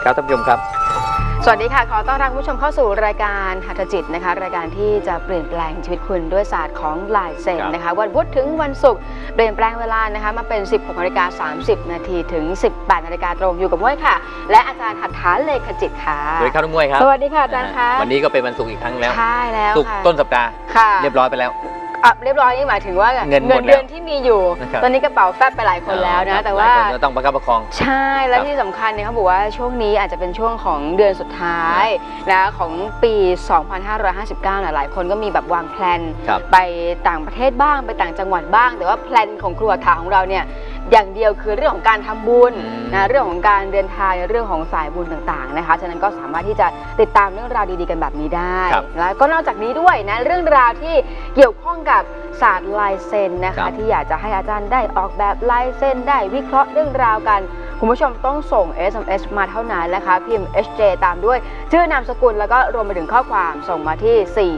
ดีครับท่านผู้ชมครับ สวัสดีค่ะ ขอต้อนรับคุณผู้ชมเข้าสู่รายการหัตถจิตนะคะ รายการที่จะเปลี่ยนแปลงชีวิตคุณด้วยศาสตร์ของลายเซ็นครับนะคะ วันพุธถึงวันศุกร์เปลี่ยนแปลงเวลานะคะมาเป็น 16นาฬิกา30 นาทีถึง 18นาฬิกาตรงอยู่กับม้วยค่ะ และอาจารย์หัตถาเลขจิตค่ะสวัสดีครับน้องมวยครับสวัสดีค่ะอาจารย์คะวันนี้ก็เป็นวันศุกร์อีกครั้งแล้วใช่แล้วศุกร์ค่ะต้นสัปดาห์ค่ะเรียบร้อยไปแล้ว อะเรียบร้อยนี่หมายถึงว่าเงินหมดแล้วเดือนที่มีอยู่ นะครับ ตอนนี้กระเป๋าแฟบไปหลายคนแล้วนะ แต่ว่า หลยคนก็ต้องประคับประคอง ใช่และครับที่สำคัญเนี่ยเขาบอกว่าช่วงนี้อาจจะเป็นช่วงของเดือนสุดท้ายนะของปี 2559นะหลายคนก็มีแบบวางแพลน ครับ ไปต่างประเทศบ้างไปต่างจังหวัดบ้าง แต่ว่าแพลนของครัวถาของเราเนี่ย อย่างเดียวคือเรื่องของการทำบุญอืมนะเรื่องของการเดินทางเรื่องของสายบุญต่างๆนะคะฉะนั้นก็สามารถที่จะติดตามเรื่องราวดีๆกันแบบนี้ได้ครับแล้วก็นอกจากนี้ด้วยนะเรื่องราวที่เกี่ยวข้องกับศาสตร์ลายเซ็นนะครัคะบที่อยากจะให้อาจารย์ได้ออกแบบลายเซ็นได้วิเคราะห์เรื่องราวกัน คุณผู้ชมต้องส่ง SMS มาเท่านั้นนะคะพิมพ์ HJ ตามด้วย ชื่อนามสกุลแล้วก็รวมไปถึงข้อความส่งมาที่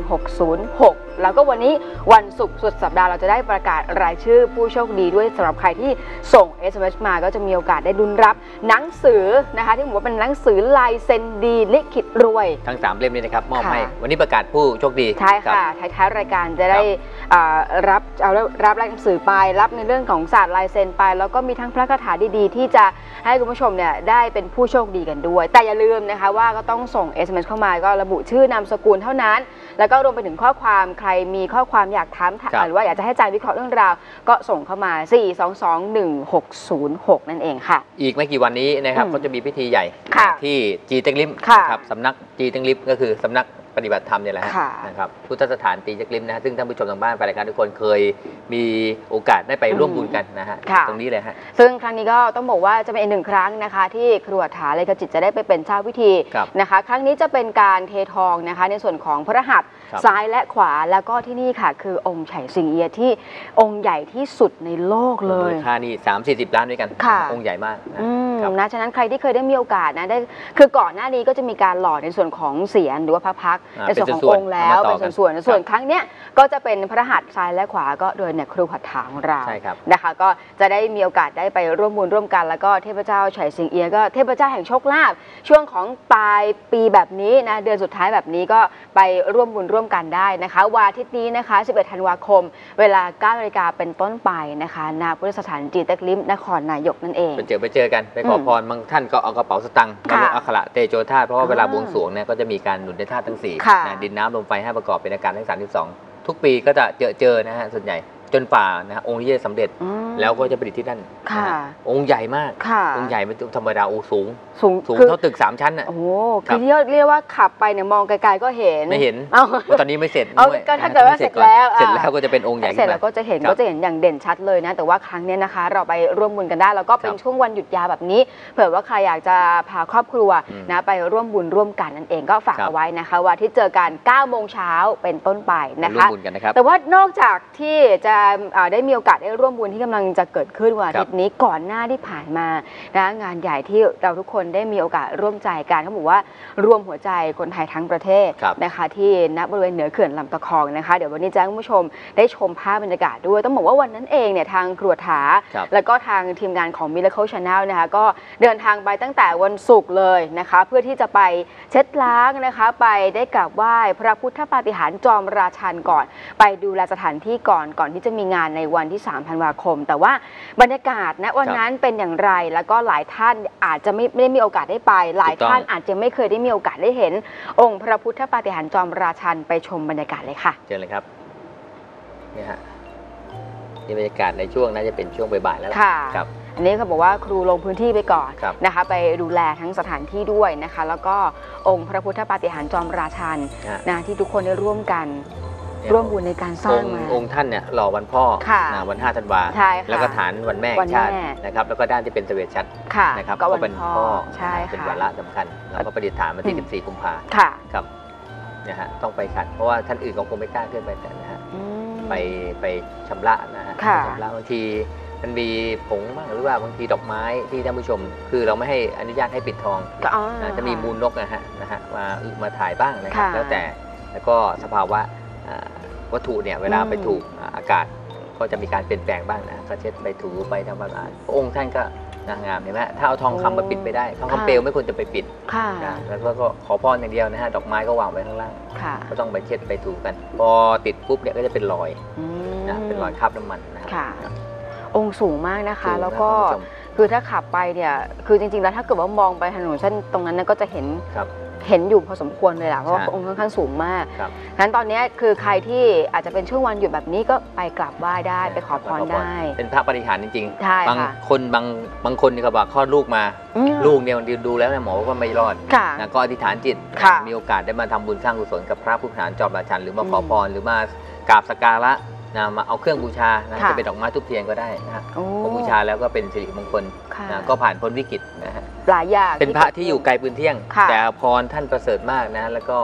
4221606 แล้วก็วันนี้วันศุกร์สุดสัปดาห์เราจะได้ประกาศรายชื่อผู้โชคดีด้วยสำหรับใครที่ส่ง SMS มาก็จะมีโอกาสได้ดุนรับหนังสือนะคะที่ผมว่าเป็นหนังสือลายเซ็นดีลิขิตรวย ทั้งสามเล่มนี้นะครับมอบค่ะ ให้วันนี้ประกาศผู้โชคดีใช่รับ ค่ะท้ายๆรายการจะได้อ่า รับเอารับรายหนังสือไปรับในเรื่องของศาสตร์ลายเซ็นไป แล้วก็มีทั้งพระคาถาดีๆ ที่จะให้คุณผู้ชมเนี่ยได้เป็นผู้โชคดีกันด้วย แต่อย่าลืมนะคะว่าก็ต้องส่ง SMS เข้ามาก็ระบุชื่อนามสกุลเท่านั้น แล้วก็รวมไปถึงข้อความใครมีข้อความอยากถามครับหรือว่าอยากจะให้อาจารย์วิเคราะห์เรื่องราว ก็ส่งเข้ามา 4221606 นั่นเองค่ะ อีกไม่กี่วันนี้นะครับอืมก็จะมีพิธีใหญ่ค่ะที่จีเต็งลิมค่ะนะครับสำนักจีเต็งลิมก็คือสำนัก ปฏิบัติธรรมเนี่ยแหละฮะค่ะนะครับพุทธสถานจีเต็งลิมนะฮะซึ่งท่านผู้ชมทางบ้านไปรายการทุกคนเคยมีโอกาสได้ไปร่วมบุญกันนะฮะค่ะ ตรงนี้เลยฮะ ซึ่งครั้งนี้ก็ต้องบอกว่าจะเป็นอีกหนึ่งครั้งนะคะ ที่ครัวถาเลขจิตจะได้ไปเป็นเจ้าพิธีครับนะคะ ครั้งนี้จะเป็นการเททองนะคะ ในส่วนของพระหัตถ์ครับซ้ายและขวาแล้วก็ที่นี่ค่ะ คือองค์ไฉสิงเอียที่องค์ใหญ่ที่สุดในโลกเลยมูลค่านี่สามสี่สิบล้านด้วยกันค่ะ องค์ใหญ่มากนะ อืม ครับนะฉะนั้นใครที่เคยได้มีโอกาสนะได้คือก่อนหน้านี้ก็จะมีการหล่อในส่วนของเสียนหรือว่าพระพักตร์อ่าในส่วนของเป็นส่วนๆองค์แล้วเอามาต่เป็อนกันส่วนๆครับส่วนครั้งเนี้ยก็จะเป็นพระหัตถ์ซ้ายและขวาก็โดยเนี่ยครูหัตถาของเราใช่ครับนะคะก็จะได้มีโอกาสได้ไปร่วมบุญร่วมกัน แล้วก็เทพเจ้าไฉสิงเอียก็เทพเจ้าแห่งโชคลาภช่วงของปลายปีแบบนี้นะเดือนสุดท้ายแบบนี้ก็ไปร่วมบุญร่วมกันได้นะคะวันอาทิตย์นี้นะคะ 11 ธันวาคม เวลา9นาฬิกาเป็นต้นไปนะคะณพุทธสถานจีเต็กลิมนครนายกนั่นเองไปเจอไปเจอกันไปขออมพรบางท่านก็เอากระเป๋าสตังค์มาค่ะลงอักขระเตโจธาตุเพราะว่าอ่าเวลาบวงสรวงเนี่ยก็จะมีการหนุนในธาตุทั้งสี่ค่ะนะดินน้ำลมไฟให้ประกอบเป็นอาการทั้ง32 ทุกปีก็จะเจอเจอนะฮะส่วนใหญ่ จนฝ่านะฮะองค์ที่จะสำเร็จอืม แล้วก็จะประดิษฐ์ที่นั่นค่ะ นะฮะองค์ใหญ่มาก ค่ะองค์ใหญ่เป็นธรรมดาโอ้สูง สูงสูงคือเท่าตึก3ชั้นน่ะ โอ้โหครัคืบอที่เรียกว่าขับไปเนี่ยมองไกลๆก็เห็นไม่เห็นเอ้าเพราะตอนนี้ไม่เสร็จเอาด้วยก็ถ้าเกิดว่าไม่เสร็จก่อนแล้วเสร็จอ่าแล้วก็จะเป็นองค์ใหญ่เสร็จขึ้นแล้วมาก็จะเห็นครับก็จะเห็นอย่างเด่นชัดเลยนะ แต่ว่าครั้งเนี้ยนะคะ เราไปร่วมบุญกันได้ แล้วก็เป็นครับช่วงวันหยุดยาวแบบนี้ เผื่อว่าใครอยากจะพาครอบครัวอืมนะไปร่วมบุญร่วมกันนั่นเองก็ฝากครับ เอาไว้นะคะ ว่าที่เจอกัน9โมงเช้าเป็นต้นไปนะร่วมคะ บุญกันนะครับ แต่ว่านอกจากที่จะอ่าได้มีโอกาสได้ร่วมบุญที่กำลังจะเกิดขึ้นวันอาทิตย์นี้ก่อนหน้าที่ผ่านมานะงานใหญ่ที่เราทุกคนได้มีโอกาสร่วมใจกันเขาบอกว่ารวมหัวใจคนไทยทั้งประเทศครับนะคะที่ณบริเวณเหนือเขื่อนลำตะคองนะคะเดี๋ยววันนี้จะให้คุณผู้ชมได้ชมภาพบรรยากาศด้วย ต้องบอกว่าวันนั้นเองเนี่ยทางครัวถาครับแล้วก็ทางทีมงานของ Miracle Channel นะคะก็เดินทางไปตั้งแต่วันศุกร์เลยนะคะ เพื่อที่จะไปเช็ดล้างนะคะไปได้กราบไหว้พระพุทธปาฏิหาริย์จอมราชันก่อน ไปดูแลสถานที่ก่อนก่อนที่จะมีงานในวันที่ 3 ธันวาคม แต่ว่าบรรยากาศณวันนั้นเป็นอย่างไร แล้วก็หลายท่านอาจจะไม่ไม่ได้มีโอกาสได้ไป หลายถูกต้องท่านอาจจะไม่เคยได้มีโอกาสได้เห็น องค์พระพุทธปาฏิหาริย์จอมราชันไปชมบรรยากาศเลยค่ะเชิญเลยครับนี่ฮะนี่บรรยากาศในช่วงน่าจะเป็นช่วงบ่ายๆแล้วล่ะค่ะครับอันนี้เขาบอกว่าครูลงพื้นที่ไปก่อนครับนะคะ ไปดูแลทั้งสถานที่ด้วยนะคะ แล้วก็องค์พระพุทธปาฏิหาริย์จอมราชันนะฮะนะที่ทุกคนได้ร่วมกันเนี่ย ร่วมบุญในการสร้าองงค์มา องค์ท่านเนี่ยหล่อวันพ่อค่ะนะวัน5ธันวาใช่ค่ะแล้วก็ฐานวันแม่วันชาติแม่นะครับแล้วก็ด้านที่เป็นเสวตชัดค่ะนะครับก็วันเป็นพ่อพ่อใช่เป็นค่ะวาระสำคัญแล้วก็ประดิษฐานมาอืมที่14กุมภาค่ะครับนะฮะต้องไปขัด เพราะว่าท่านอื่นก็คงไม่กล้าขึ้นไปแต่นะฮะอืมไปไปชำระนะฮะค่ะชำระบางทีมันมีผงบ้างหรือว่าบางทีดอกไม้ที่ท่านผู้ชม คือเราไม่ให้อนุญาตให้ปิดทองก็อ๋อนะจะมีมูลนกนะฮะนะฮะมามาถ่ายบ้างนะครับค่ะแล้วแต่แล้วก็สภาวะอ่า วัตถุเนี่ยเวลาอืมไปถูกอ่าอากาศก็จะมีการเปลี่ยนแปลงบ้างนะก็เช็ดไปถูไปทำความสะอาดพระองค์ท่านก็นางงามเห็นไหมถ้าเอาทองคำมาปิดไปได้ทองค่ะคำเปลวไม่ควรจะไปปิดค่ะนะแล้วก็ขอพรอย่างเดียวนะฮะดอกไม้ก็วางไว้ข้างล่างค่ะก็ต้องไปเช็ดไปถูกัน พอติดปุ๊บเนี่ยก็จะเป็นรอยอืมนะเป็นรอยคราบน้ำมันนะค่ะรับองค์สูงมากนะคะสูงนะแล้วก็คุณผู้ชมคือถ้าขับไปเนี่ยคือจริงๆแล้วถ้าเกิดว่ามองไปถนนเส้นตรงนั้นน่ะก็จะเห็นครับ เห็นอยู่พอสมควรเลยแหละเพราะว่าใช่องค์ค่อนข้างสูงมากครับ งั้นตอนนี้คือใครที่อาจจะเป็นช่วงวันหยุดแบบนี้ก็ไปกราบไหว้ได้ไปขอพรได้ เป็นพระปฏิหารย์จริงใช่ๆ บางค่ะ คนบางบางคนนี่เขาบอกคลอดลูกมา อืม ลูกเนี่ยดูแล้วเนี่ยหมอว่าไม่รอดค่ะ นะก็อธิษฐานจิตค่ะ มีโอกาสได้มาทำบุญสร้างกุศลกับพระผู้บริหารจอมราชัน หรือมาอืมขอพรหรือมากราบสักการะนะมาเอาเครื่องบูชานะค่ะ จะเป็นดอกไม้ทุบเทียนก็ได้นะฮะโอ้พอบูชาแล้วก็เป็นสิริมงคลค่ะ นะก็ผ่านพ้นวิกฤตนะฮะ หลายอย่างเป็นพระที่อยู่ไกลปืนเที่ยงค่ะแต่พรท่านประเสริฐมากนะ แล้วก็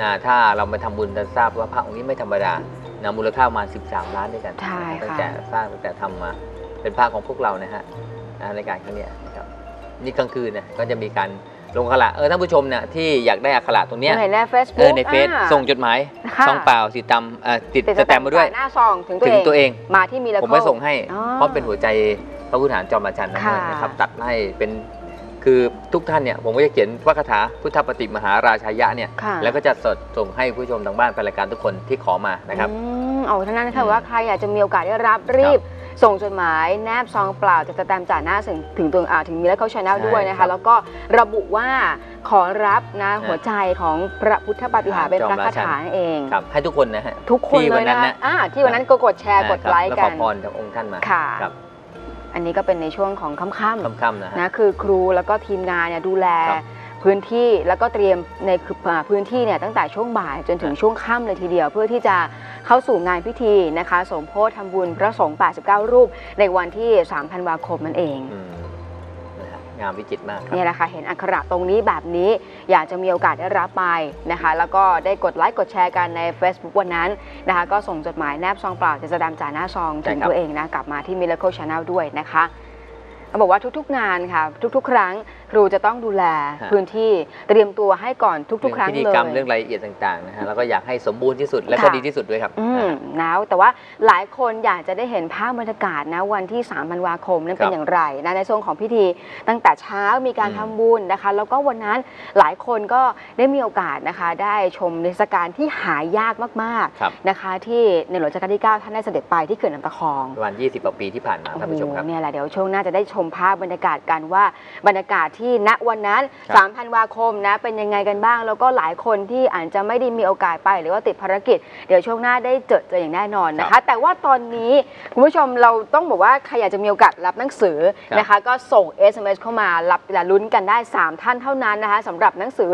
นะถ้าเรามาทำบุญจะทราบว่าพระองค์นี้ไม่ธรรมดานะมูลค่าประมาณ13 ล้านด้วยกันใช่ตั้งค่ะแต่สร้างตั้งแต่ทำมาเป็นพระของพวกเรานะฮะนะในการครั้งเนี้ยนะครับนี่กลางคืนเนี่ยก็จะมีการลงอักขระเออท่านผู้ชมเนี่ยที่อยากได้อักขระตรงเนี้ยเห็นในเฟซเอบุ๊อกในเฟซส่งจดหมายค่ะซองเปล่าสีตำเอ่อติดติดสแตมป์มาด้วยหน้าซองถึงตัวถึงเองตัวเอง มาที่มีแล้วผมไปส่งให้อ๋อเพราะเป็นหัวใจพระพุทธฐานจอมอาจารย์นะค่ะนะครับ ตัดให้เป็น คือทุกท่านเนี่ยผมก็จะเขียนว่าคาถาพุทธปฏิมหาราชายะเนี่ยค่ะ แล้วก็จะสดส่งให้ผู้ชมทางบ้านแฟนรายการทุกคนที่ขอมานะครับ อืมเอาท่านั้นอืค่ะมว่าใครอยากจะมีโอกาสได้รับรีบ ส่งจดหมายแนบซองเปล่าจากสแตมป์จ่าหน้าถึงถึงตัวอ่าถึงมีและเขาชแนลใช่ด้วยนะครัคะ บแล้วก็ระบุว่าขอรับนะหัวใจของพระพุทธปาฏิหาริย์เป็นพระจอมคาราชันถานั่นเองครับให้ทุกคนนะฮะ ทุกคนที่เลวัยนนั้นะนคะนะอ่าที่วันนั้นก็กดแชร์กดไลค์แล้วกัขอน พรจากองค์ท่านมาค่ะ ครับ อันนี้ก็เป็นในช่วงของค่ำค่ำๆนะฮะๆนะคือครูแล้วก็ทีมงานเนี่ยดูแลครับพื้นที่แล้วก็เตรียมในคืออ่าพื้นที่เนี่ยตั้งแต่ช่วงบ่ายจนถึงช่วงค่ำเลยทีเดียว เพื่อที่จะเข้าสู่งานพิธีนะคะ สมโพธิทำบุญพระสงฆ์89 รูป ในวันที่3ธันวาคมนั่นเอง อืมนะฮะ งามวิจิตรมากครับเนี่ยแหละค่ะเห็นอักขระตรงนี้แบบนี้อยากจะมีโอกาสได้รับไปนะคะ แล้วก็ได้กดไลค์กดแชร์กันใน Facebook วันนั้นนะคะ ก็ส่งจดหมายแนบซองเปล่าจะแสดงจ่าหน้าซองถึงใช่ครับตัวเองนะกลับมาที่ Miracle Channel ด้วยนะคะเขาบอกว่าทุกๆงานค่ะ ทุกๆ ครั้ง ครูจะต้องดูแลพื้นที่เตรียมตัวให้ก่อนทุก ๆ ครั้งเรื่องพิธีเลย กรรมเรื่องรายละเอียดต่างๆนะฮะแล้วก็อยากให้สมบูรณ์ที่สุดและก็ค่ะ ดีที่สุดด้วยครับ อืมนะฮะนะแต่ว่าหลายคนอยากจะได้เห็นภาพบรรยากาศนะวันที่3ธันวาคมนั้นเป็นครับอย่างไรนะในช่วงของพิธีตั้งแต่เช้ามีการอืม ทำบุญนะคะ แล้วก็วันนั้นหลายคนก็ได้มีโอกาสนะคะ ได้ชมนิทรรศการที่หายากมากครับๆนะคะ ที่ในหลวงรัชกาลที่ 9 ท่านได้เสด็จไปที่เขื่อนลำตะคอง ประมาณ 20กว่าปีที่ผ่านมาท่านผู้ชมครับ โอ้โหเนี่ยแหละเดี๋ยวช่วงหน้าจะได้ชมภาพบรรยากาศกันว่าบรรยากาศที่ณวันนั้นครับ3ธันวาคมนะเป็นยังไงกันบ้าง แล้วก็หลายคนที่อาจจะไม่ได้มีโอกาสไปหรือว่าติดภารกิจ เดี๋ยวช่วงหน้าได้เจอเจออย่างแน่นอนนะครัคะบแต่ว่าตอนนี้คุณผู้ชมเราต้องบอกว่าใครอยากจะมีโอกาสรับหนังสือครับนะคะ ก็ส่ง SMS เข้ามารับและลุ้นกันได้ 3 ท่านเท่านั้นนะคะสำหรับหนังสือ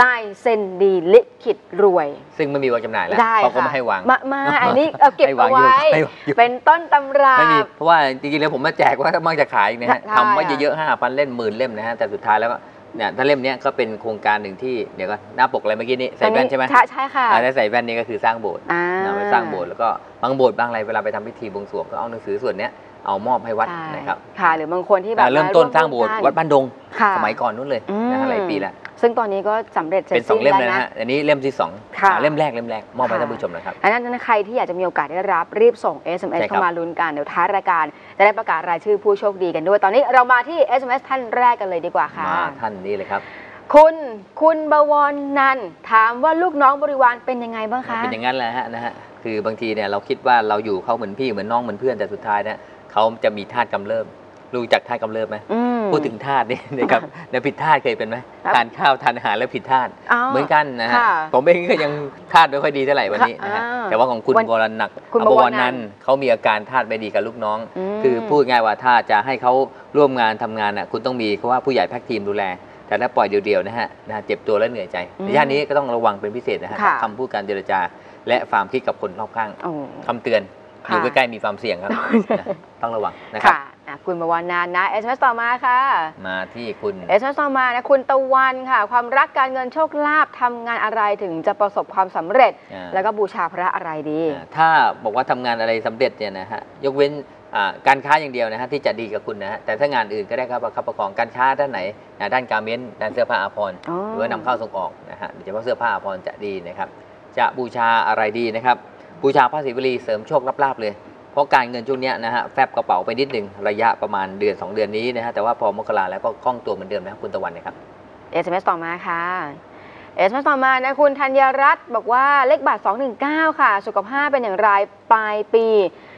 ลายเซ็นดีลิขิตรวย ซึ่งไม่มีวางจำหน่ายแล้วได้เพราะเขาค่ะไม่ให้วางมามาอันนี้เอาเก็บให้เอาวางอยู่ไว้ให้วางอยู่เป็นต้นตำราไม่มีเพราะว่าจริงๆแล้วผมมาแจกว่ามักจะขายนะฮะใช่ทำไว้เยอะๆห้าพันเล่มหมื่นเล่มนะฮะแต่สุดท้ายแล้วก็เนี่ยถ้าเล่มเนี้ยก็เป็นโครงการหนึ่งที่เดี๋ยวก็หน้าปกอะไรเมื่อกี้นี้ใส่แว่นใช่ไหมใช่ใช่ค่ะอ่าถ้าใส่แว่นนี่ก็คือสร้างโบสถ์อ่านะไปสร้างโบสถ์แล้วก็บางโบสถ์บางอะไรเวลาไปทำพิธีบวงสรวงก็เอาหนังสือส่วนเนี้ยเอามอบให้วัดใช่นะครับค่ะ หรือบางคนที่แบบอ่าเริ่มต้นวสร้างโบสถ์ร่วมวัดบ้านดงค่ะสมัยก่อนนู้นเลยอืมนะฮะหลายปีแล้ว ซึ่งตอนนี้ก็สำเร็จเสร็จเป็นสองสิ้นเล่มแล้วเลยนะนะ ฮะอันนี้เล่มที่สองค่ะ อ่าเล่มแรกเล่มแรกมอบให้ค่ะท่านผู้ชมนะครับ อันนั้นใครที่อยากจะมีโอกาสได้รับรีบส่ง SMS ใช่ครับ เข้ามาลุ้นกันเดี๋ยวท้ายรายการ จะได้ประกาศรายชื่อผู้โชคดีกันด้วย ตอนนี้เรามาที่ SMS ท่านแรกกันเลยดีกว่าค่ะ มาท่านนี้เลยครับ คุณคุณบวรนันท์ถามว่าลูกน้องบริวารเป็นยังไงบ้างคะ เป็นอย่างนั้นแหละฮะนะฮะ คือบางทีเนี่ยเราคิดว่าเราอยู่เขาเหมือนพี่เหมือนน้องเหมือนเพื่อนแต่สุดท้ายเนี่ยเขาจะมีธาตุกำเริบ รู้จักธาตุกำเริบไหมอืม พูดถึงธาตุนี่นะครับเนี่ยผิดธาตุเคยเป็นไหมครับทานข้าวทานอาหารแล้วผิดธาตุอ๋อเหมือนกันนะฮะค่ะผมเองก็ยังธาตุไม่ค่อยดีเท่าไหร่วันนี้นะฮะอ่าแต่ว่าของคุณวันวรนักคุณอบววรรนันันนท์ท์เขามีอาการธาตุไม่ดีกับลูกน้อง ม คือพูดง่ายว่าถ้าจะให้เขาร่วมงานทำงานน่ะคุณต้องมีเพราะว่าผู้ใหญ่แพ็กทีมดูแล แต่ถ้าปล่อยเดียวๆนะฮะนะฮะเจ็บตัวและเหนื่อยใจอืมในย่านนี้ก็ต้องระวังเป็นพิเศษนะฮะค่ะ คำพูดการเจรจา และความคิดกับคนรอบข้างโอ้ คำเตือนอค่ะยู่ใกล้ๆมีความเสี่ยงครับนะต้องระวังนะครับ ค่ะ อะคุณบวรนันท์นะ SMS ต่อมาค่ะ มาที่คุณ SMS ต่อมานะคุณตะวันค่ะ ความรักการเงินโชคลาภทำงานอะไรถึงจะประสบความสำเร็จ อ่าแล้วก็บูชาพระอะไรดี อ่าถ้าบอกว่าทำงานอะไรสำเร็จเนี่ยนะฮะยกเว้นอ่าการค้าอย่างเดียวนะฮะที่จะดีกับคุณนะฮะแต่ถ้างานอื่นก็ได้ครับประคับประคองการค้าด้านไหนนะด้านการเม้นด้านเสื้อผ้าอาภรณ์อ๋อ หรือว่านำเข้าส่งออกนะฮะโดยเฉพาะเสื้อผ้าอาภรณ์จะดีนะครับ จะบูชาอะไรดีนะครับ บูชาพระศิวลีเสริมโชคลาภๆเลย เพราะการเงินช่วงเนี้ยนะฮะแฟบกระเป๋าไปนิดหนึ่งระยะประมาณเดือน 2 เดือนนี้นะฮะแต่ว่าพอมกราแล้วก็คล่องตัวเหมือนเดิมนะครับคุณตะวันนะครับ SMS ต่อมาค่ะ SMS ต่อมานะคุณธัญรัตน์บอกว่าเลขบัตร219 ค่ะ สุขภาพเป็นอย่างไรปลายปี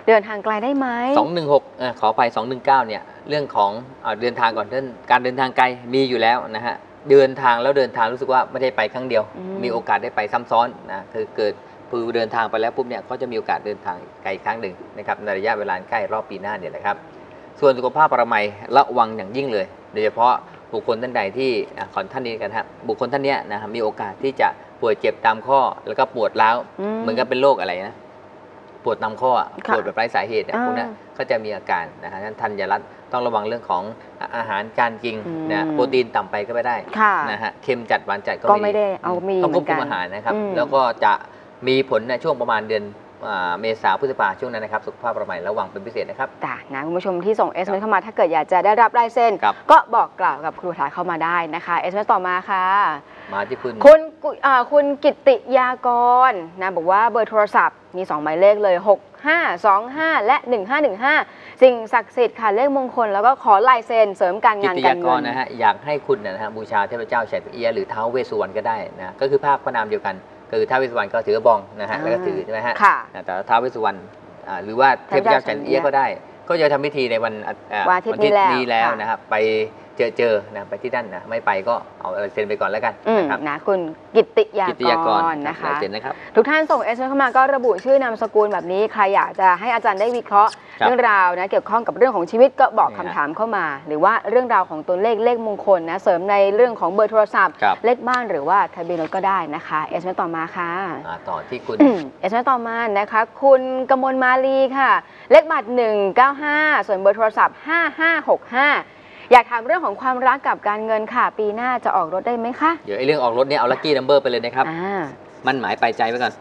เดินทางไกลได้ไหม216เอ่อขอไป219 เนี่ย เรื่องของอาเดินทางก่อนเรื่องการเดินทางไกลมีอยู่แล้วนะฮะเดินทางแล้วเดินทางรู้สึกว่าไม่ได้ไปครั้งเดียวอืมมีโอกาสได้ไปซ้ำซ้อนนะคือเกิด คือเดินทางไปแล้วปุ๊บเนี่ยเขาจะมีโอกาสเดินทางไกลอีกครั้งหนึ่งนะครับในระยะเวลาใกล้รอบปีหน้าเนี่ยแหละครับ ส่วนสุขภาพปรมัยระวังอย่างยิ่งเลย โดยเฉพาะบุคคลท่านใดที่อะขอท่านนี้กันครับบุคคลท่านเนี้ยนะฮะมีโอกาสที่จะป่วยเจ็บตามข้อแล้วก็ปวดร้าวอืมเหมือนกับเป็นโรคอะไรนะปวดตามข้ออะค่ะปวดแบบไร้สาเหตุเนี่ยอ่าพวกเนี้ยก็จะมีอาการนะฮะท่านธัญรัตน์ต้องระวังเรื่องของอะอาหารการกินอืมนะโปรตีนต่ำไปก็ไม่ได้ค่ะนะฮะเค็มจัดหวานจัดก็ก็ไม่ได้เอามีต้องควบคุมเหมือนกันอาหารนะครับอืมแล้วก็จะ มีผลในช่วงประมาณเดือนอ่าเมษาพฤษภาช่วงนั้นนะครับ สุขภาพประมัยระวังเป็นพิเศษนะครับจ้ะนะคุณผู้ชมที่ส่ง SMS เข้ามาถ้าเกิดอยากจะได้รับลายเซ็นครับก็บอกกล่าวกับครูถาเข้ามาได้นะคะ SMS ต่อมาค่ะ มาที่คุณคุณกุอ่าคุณกิตติยากรนะบอกว่าเบอร์โทรศัพท์มี 2 หมายเลขเลย 6525 และ 1515 สิ่งศักดิ์สิทธิ์ค่ะเลขมงคล แล้วก็ขอลายเซ็นเสริมการกิงานตติกายารกเงิรนนะฮะอยากให้คุณนะฮะบูชาเทพเจ้าไฉเอียะหรือท้าวเวสสุวรรณก็ได้นะก็คือภาพพระนามเดียวกัน ก็คือท้าวเวสสุวรรณก็ถือกระบองนะฮะอ่าแล้วก็ถือใช่ไหมฮะค่ะนะแต่ท้าวเวสสุวรรณอ่าหรือว่าเทพเจ้าไฉเอียะก็ได้ ก็จะทำพิธีในวันอ่าวันอาทิตย์นี้แล้วนี้แล้วค่ะนะครับไป เจอเจอนะไปที่นั่นนะไม่ไปก็เอาลายเซ็นไปก่อนแล้วกันอืมนะครับนะคุณกิตติยากิตติยากกรรนะคะ ลายเซ็นนะครับ ทุกท่านส่งเอสเข้ามาก็ระบุชื่อนามสกุลแบบนี้ ใครอยากจะให้อาจารย์ได้วิเคราะห์ครับเรื่องราวนะเกี่ยวข้องกับเรื่องของชีวิตก็บอกนี่คำฮะถามเข้ามา หรือว่าเรื่องราวของตัวเลขเลขมงคลนะเสริมในเรื่องของเบอร์โทรศัพท์ ครับ เลขบ้านหรือว่าทะเบียนรถก็ได้นะคะเอสต่อมาค่ะ อ่าต่อที่คุณ เอสต่อมานะคะ คุณกมลมาลีค่ะ เลขบัตร195 ส่วนเบอร์โทรศัพท์ 5565 อยากถามเรื่องของความรักกับการเงินค่ะ ปีหน้าจะออกรถได้ไหมคะเดี๋ยวไอ้เรื่องออกรถเนี่ยเอาลัคกี้นัมเบอร์ไปเลยนะครับ อ่ามันหมายปลายใจไว้ก่อน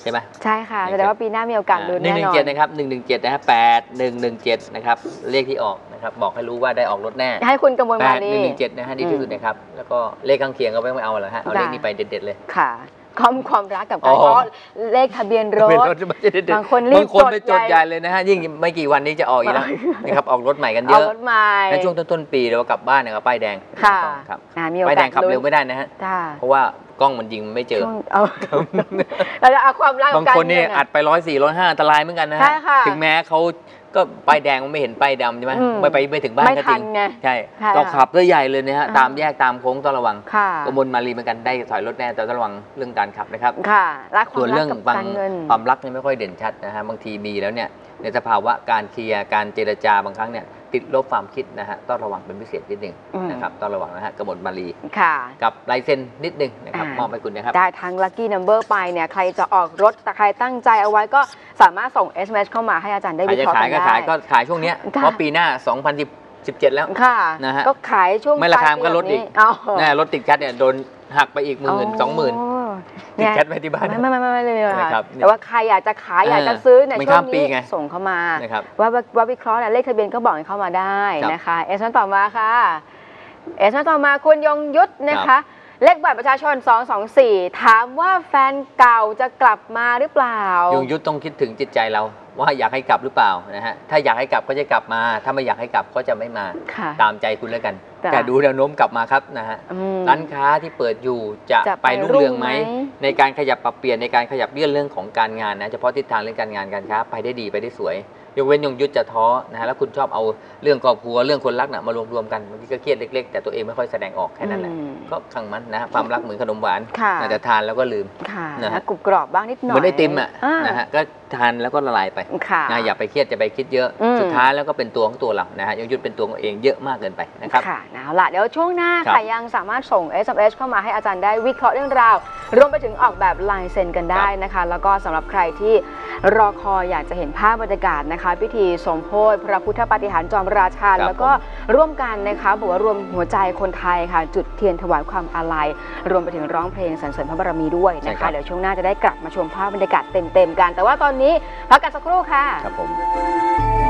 ใช่ไหม ใช่ค่ะนี่แสดงว่าปีหน้ามีโอกาสลุ้นหนึ่แน่งหนึ่นงอนเจ็ดนะครับหนึ่งหนึ่งเจ็ดนะฮะแปดหนึ่งหนึ่งเจ็ดนะครับเลขที่ออกนะครับบอกให้รู้ว่าได้ออกรถแน่ให้คุณกมลแปมาดหลีนึ่งหนึ่งเจ็ดนะฮะดีที่สุดนะครับแล้วก็เลขข้างเคียงก็ไม่เอาหรอกฮะเอาเลขนี้ไปเด็ดๆเลย ค่ะ ความความรักกับอ๋การอเพราะเลขทะเบียนรเป็นถรถไม่ใช่เด็ดๆบางคนรีบบางคนไปจจดดใหใหญ่ญ่เลยนะฮะ ยิ่งไม่กี่วันนี้จะออกอีกแล้วนะครับ ออกรถใหม่กันเยเอาอะรถใหม่ในช่วงต้นๆปีเรากลับบ้านนะครับป้ายแดงค่ะครับอ่ามีโอป้ายกาแดสงขับเร็วลุ้นไม่ได้นะฮะจ้าเพราะว่ากล้องมันยิงไม่เจอ ช่วงเอาเราจะเอาความรักกับบางการคนนี่เงิะอัดไปร้อยสี่ร้อยห้าอันตรายเหมือนกันนะฮะใช่ค่ะ ถึงแม้เขา ก็ป้ายแดงมันไม่เห็นป้ายดำใช่ไหมอืมไม่ไปไม่ถึงบ้านไม่ก็จทัรินงไงใช่ใช่เราค่ะขับด้วยใหญ่เลยนะฮะอ่าตามแยกตามโค้งต้องระวังค่ะ กมลมารีเหมือนกันได้ถอยรถแน่แต่ต้องระวังเรื่องการขับนะครับ ค่ะ รักควาส่วมนรัเรื่กองกับบางการเงิน ความรักเนี่ยไม่ค่อยเด่นชัดนะฮะบางทีมีแล้วเนี่ย ในสภาวะการเคลียร์การเจรจาบางครั้งเนี่ยติดลบความคิดนะฮะต้องระวังเป็นพิเศษนิดหนึ่งอืม นะครับต้องระวังนะฮะกมลมารีค่ะ กับลายเซ็นนิดหนึ่งนะครับอ่าม มอบให้คุณนะครับ ได้ทั้ง Lucky Number ไปเนี่ย ใครจะออกรถแต่ใครตั้งใจเอาไว้ก็สามารถส่ง SMS เข้ามาให้อาจารย์ได้ใครวิจะเคราะห์ขายกันก็ได้ขายก็ขายช่วงเนี้ยค่ะ เพราะปีหน้า 2017 แล้ว ค่ะ นะฮะก็ขายช่วงไม่ราคาปยมันก็ลดอีกแบบนี้เอา แน่รถติดคัดเนี่ยโดนหักไปอีกหมื่นสองหมื่นโติดเนี่ยแคทไว้ที่บ้าน ไม่ไม่ไม่ไม่ไม่เลยนะค่ะครับแต่ว่าใครอยากจะขายเอออยากจะซื้อเนี่ยมันช่วข้างงปีนี้ไงส่งเข้ามานะครับว่าว่าว่าวิเคราะห์เนี่ยเลขทะเบียนก็บอกให้เข้ามาได้ครับนะคะเอสต่อมาค่ะเอสต่อมาคุณยงยุทธนะครัคะบเลขบัตรประชาชน 224 ถามว่าแฟนเก่าจะกลับมาหรือเปล่า ยงยุทธต้องคิดถึงจิตใจเรา ว่าอยากให้กลับหรือเปล่านะฮะถ้าอยากให้กลับก็จะกลับมา ถ้าไม่อยากให้กลับก็จะไม่มาค่ะ ตามใจคุณแล้วกัน จ้ะ แต่ดูแนวโน้มกลับมาครับนะฮะอืม ร้านค้าที่เปิดอยู่จะจะไปไปรุ่งเรืองไหมรุ่งไหม ในการขยับปรับเปลี่ยนในการขยับเลื่อนเรื่องของการงานนะเฉพาะทิศทางเรื่องการงานการค้าไปได้ดีไปได้สวย ยกเว้นยงยุทธจะท้อนะฮะแล้วคุณชอบเอาเรื่องครอบครัวเรื่องคนรักน่ะมารวมๆกันบางทีก็เครียดเล็ก ๆ แต่ตัวเองไม่ค่อยแสดงออกแค่นั้นแหละอืมก็ขังมันนะฮะความรักเหมือนขนมหวานค่ะ อาจจะทานแล้วก็ลืม ค่ะนะฮะ กรุบกรอบบ้างนิดหเหน่อยมือนไอติมอะานะฮะก็ทานแล้วก็ละลายไปค่ะ นะอย่าไปเครียดจะไปคิดเยอะ อืม สุดท้ายแล้วก็เป็นตัวของตัวเรานะฮะยงยุทธเป็นตัวของเองเยอะมากเกินไปนะครับ ค่ะเอาล่ะเดี๋ยวช่วงหน้าครับ ค่ะยังสามารถส่ง SMS เข้ามาให้อาจารย์ได้วิเคราะห์เรื่องราว รวมไปถึงออกแบบลายเซ็นกันได้นะคะ แล้วก็สำหรับใครที่รอคอยอยากจะเห็นภาพบรรยากาศนะคะพิธีสมโพธิพระพุทธปาฏิหาริย์จอมราชาครับแล้วก็ร่วมกันนะคะบอกว่ารวมหัวใจคนไทยค่ะ จุดเทียนถวายความอาลัย รวมไปถึงร้องเพลงสรรเสริญพระบารมีด้วยใช่นะครัคะบเดี๋ยวช่วงหน้าจะได้กลับมาชมภาพบรรยากาศเต็มๆกัน แต่ว่าตอนนี้พักกันสักครู่ค่ะ ครับผม